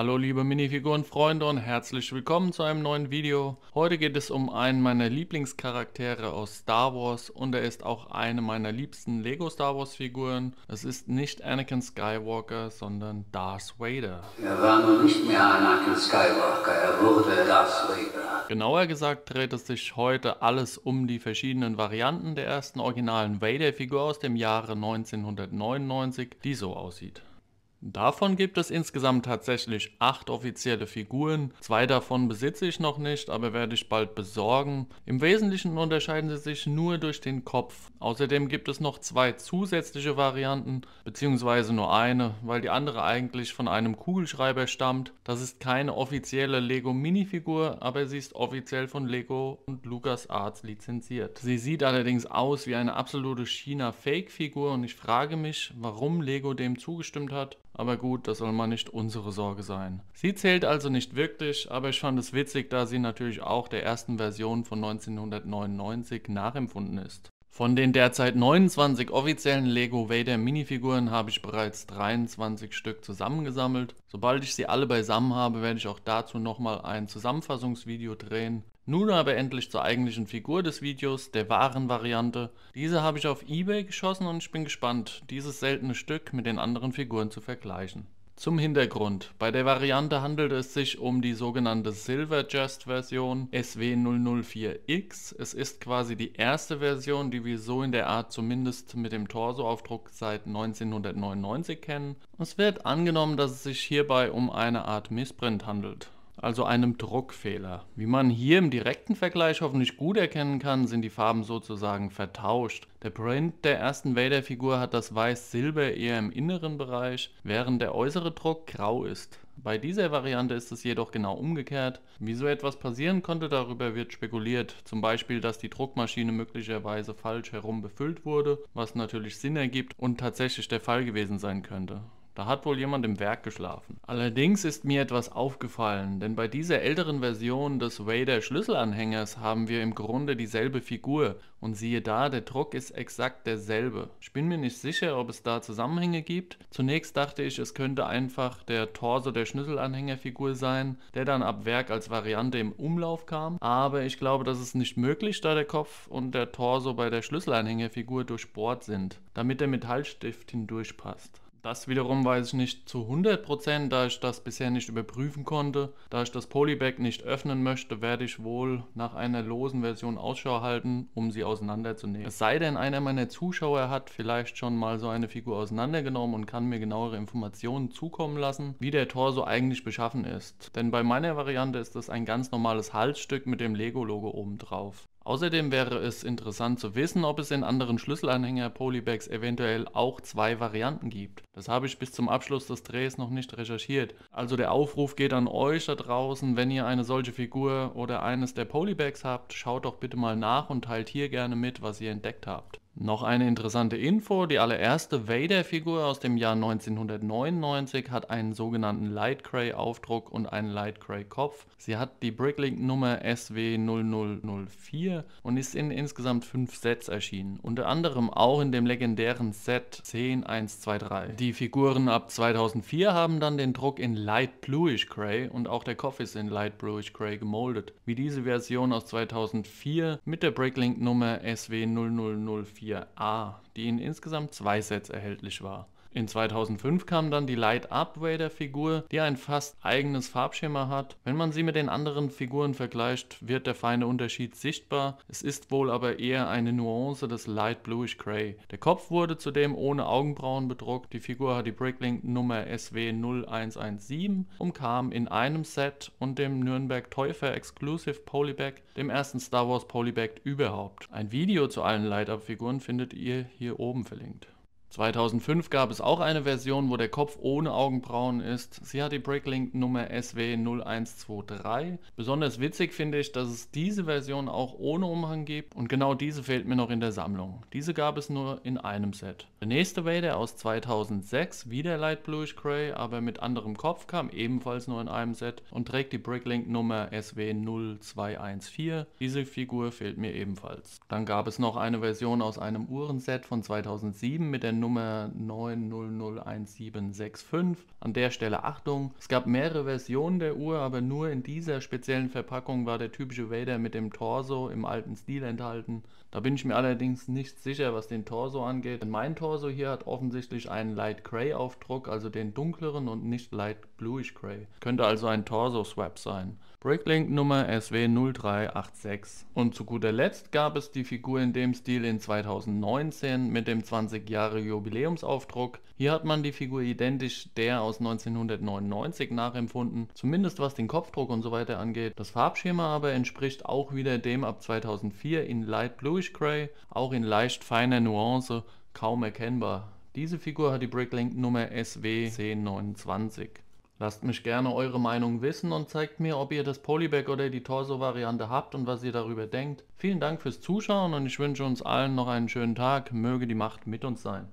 Hallo liebe Minifigurenfreunde und herzlich willkommen zu einem neuen Video. Heute geht es um einen meiner Lieblingscharaktere aus Star Wars und er ist auch eine meiner liebsten Lego Star Wars Figuren. Es ist nicht Anakin Skywalker, sondern Darth Vader. Er war nun nicht mehr Anakin Skywalker, er wurde Darth Vader. Genauer gesagt dreht es sich heute alles um die verschiedenen Varianten der ersten originalen Vader-Figur aus dem Jahre 1999, die so aussieht. Davon gibt es insgesamt tatsächlich acht offizielle Figuren. Zwei davon besitze ich noch nicht, aber werde ich bald besorgen. Im Wesentlichen unterscheiden sie sich nur durch den Kopf. Außerdem gibt es noch zwei zusätzliche Varianten, beziehungsweise nur eine, weil die andere eigentlich von einem Kugelschreiber stammt. Das ist keine offizielle Lego Minifigur, aber sie ist offiziell von Lego und LucasArts lizenziert. Sie sieht allerdings aus wie eine absolute China-Fake-Figur und ich frage mich, warum Lego dem zugestimmt hat aber gut, das soll mal nicht unsere Sorge sein. Sie zählt also nicht wirklich, aber ich fand es witzig, da sie natürlich auch der ersten Version von 1999 nachempfunden ist. Von den derzeit 29 offiziellen Lego Vader Minifiguren habe ich bereits 23 Stück zusammengesammelt. Sobald ich sie alle beisammen habe, werde ich auch dazu nochmal ein Zusammenfassungsvideo drehen. Nun aber endlich zur eigentlichen Figur des Videos, der wahren Variante. Diese habe ich auf Ebay geschossen und ich bin gespannt, dieses seltene Stück mit den anderen Figuren zu vergleichen. Zum Hintergrund. Bei der Variante handelt es sich um die sogenannte Silver Just Version SW004X. Es ist quasi die erste Version, die wir so in der Art zumindest mit dem Torsoaufdruck seit 1999 kennen. Es wird angenommen, dass es sich hierbei um eine Art Missprint handelt also einem Druckfehler. Wie man hier im direkten Vergleich hoffentlich gut erkennen kann, sind die Farben sozusagen vertauscht. Der Print der ersten Vader-Figur hat das Weiß-Silber eher im inneren Bereich, während der äußere Druck grau ist. Bei dieser Variante ist es jedoch genau umgekehrt. Wie so etwas passieren konnte, darüber wird spekuliert. Zum Beispiel, dass die Druckmaschine möglicherweise falsch herum befüllt wurde, was natürlich Sinn ergibt und tatsächlich der Fall gewesen sein könnte. Da hat wohl jemand im Werk geschlafen. Allerdings ist mir etwas aufgefallen, denn bei dieser älteren Version des Vader Schlüsselanhängers haben wir im Grunde dieselbe Figur und siehe da, der Druck ist exakt derselbe. Ich bin mir nicht sicher, ob es da Zusammenhänge gibt. Zunächst dachte ich, es könnte einfach der Torso der Schlüsselanhängerfigur sein, der dann ab Werk als Variante im Umlauf kam, aber ich glaube, das ist nicht möglich, da der Kopf und der Torso bei der Schlüsselanhängerfigur durchbohrt sind, damit der Metallstift hindurchpasst. Das wiederum weiß ich nicht zu 100%, da ich das bisher nicht überprüfen konnte. Da ich das Polybag nicht öffnen möchte, werde ich wohl nach einer losen Version Ausschau halten, um sie auseinanderzunehmen. Es sei denn, einer meiner Zuschauer hat vielleicht schon mal so eine Figur auseinandergenommen und kann mir genauere Informationen zukommen lassen, wie der Torso eigentlich beschaffen ist. Denn bei meiner Variante ist es ein ganz normales Halsstück mit dem Lego-Logo oben drauf. Außerdem wäre es interessant zu wissen, ob es in anderen Schlüsselanhänger-Polybags eventuell auch zwei Varianten gibt. Das habe ich bis zum Abschluss des Drehs noch nicht recherchiert. Also der Aufruf geht an euch da draußen, wenn ihr eine solche Figur oder eines der Polybags habt, schaut doch bitte mal nach und teilt hier gerne mit, was ihr entdeckt habt. Noch eine interessante Info, die allererste Vader-Figur aus dem Jahr 1999 hat einen sogenannten Light Gray Aufdruck und einen Light Gray Kopf. Sie hat die Bricklink Nummer SW0004 und ist in insgesamt fünf Sets erschienen, unter anderem auch in dem legendären Set 10123. Die Figuren ab 2004 haben dann den Druck in Light Bluish Gray und auch der Kopf ist in Light Bluish Gray gemoldet, wie diese Version aus 2004 mit der Bricklink Nummer SW0004 4a, die in insgesamt zwei Sets erhältlich war. In 2005 kam dann die Light Up Vader Figur, die ein fast eigenes Farbschema hat. Wenn man sie mit den anderen Figuren vergleicht, wird der feine Unterschied sichtbar. Es ist wohl aber eher eine Nuance des Light Bluish Gray. Der Kopf wurde zudem ohne Augenbrauen bedruckt. Die Figur hat die Bricklink Nummer SW0117 und kam in einem Set und dem Nürnberg Täufer Exclusive Polybag, dem ersten Star Wars Polybag überhaupt. Ein Video zu allen Light Up Figuren findet ihr hier oben verlinkt. 2005 gab es auch eine Version, wo der Kopf ohne Augenbrauen ist. Sie hat die Bricklink Nummer SW0123. Besonders witzig finde ich, dass es diese Version auch ohne Umhang gibt und genau diese fehlt mir noch in der Sammlung. Diese gab es nur in einem Set. Der nächste Vader aus 2006, wieder Light Bluish Gray, aber mit anderem Kopf, kam ebenfalls nur in einem Set und trägt die Bricklink Nummer SW0214. Diese Figur fehlt mir ebenfalls. Dann gab es noch eine Version aus einem Uhrenset von 2007 mit der Nummer 9001765. An der Stelle Achtung, es gab mehrere Versionen der Uhr, aber nur in dieser speziellen Verpackung war der typische Vader mit dem Torso im alten Stil enthalten. Da bin ich mir allerdings nicht sicher, was den Torso angeht. Denn mein Torso hier hat offensichtlich einen Light Gray Aufdruck, also den dunkleren und nicht Light Bluish Gray. Könnte also ein Torso-Swap sein. Bricklink Nummer SW0386. Und zu guter Letzt gab es die Figur in dem Stil in 2019 mit dem 20 Jahre Jubiläumsaufdruck. Hier hat man die Figur identisch der aus 1999 nachempfunden, zumindest was den Kopfdruck und so weiter angeht. Das Farbschema aber entspricht auch wieder dem ab 2004 in Light Bluish Gray, auch in leicht feiner Nuance, kaum erkennbar. Diese Figur hat die Bricklink Nummer SW1029. Lasst mich gerne eure Meinung wissen und zeigt mir, ob ihr das Polybag oder die Torso-Variante habt und was ihr darüber denkt. Vielen Dank fürs Zuschauen und ich wünsche uns allen noch einen schönen Tag. Möge die Macht mit uns sein.